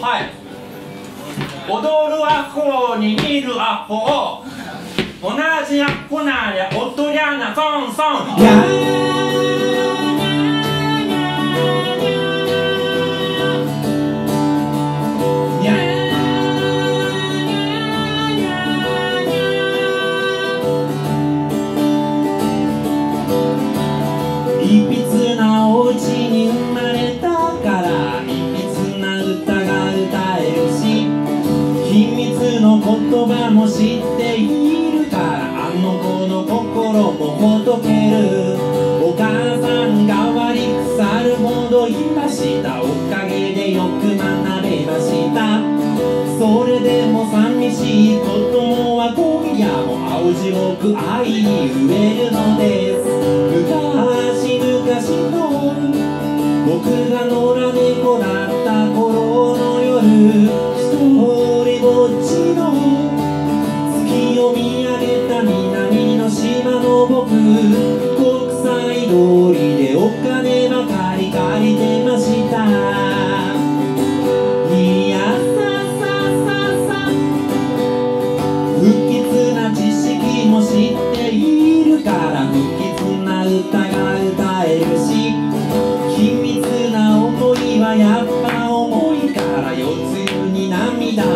はい。踊るアホに見るアホ。同じアホなりゃ踊りゃなソンソン。葉も知っているからあの子の心もほどけるお母さん代わり腐るほどいましたおかげでよく学べましたそれでも寂しいことは今夜も青白く愛に植えるのです昔々の僕が野良猫だ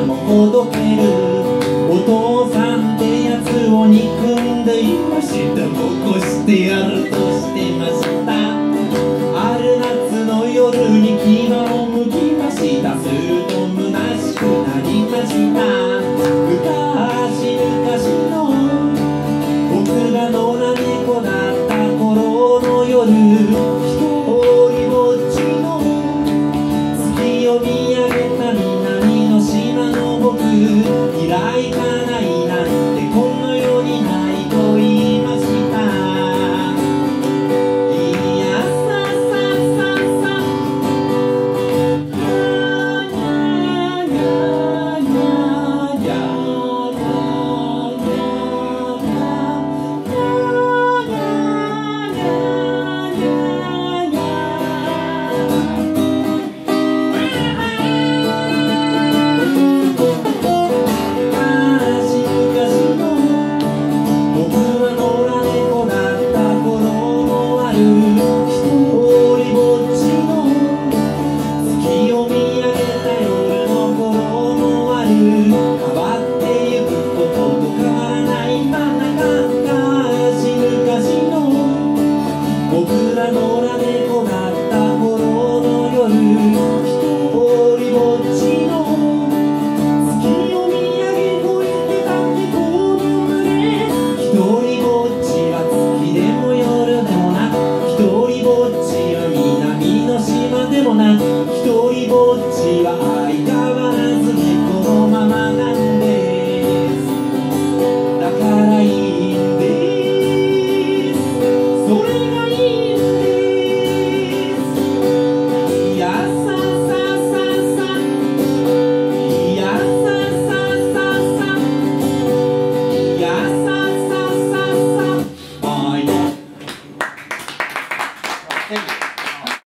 もほどける。お父さんってやつを憎んでいました。残こしてやると。mim. 幸せ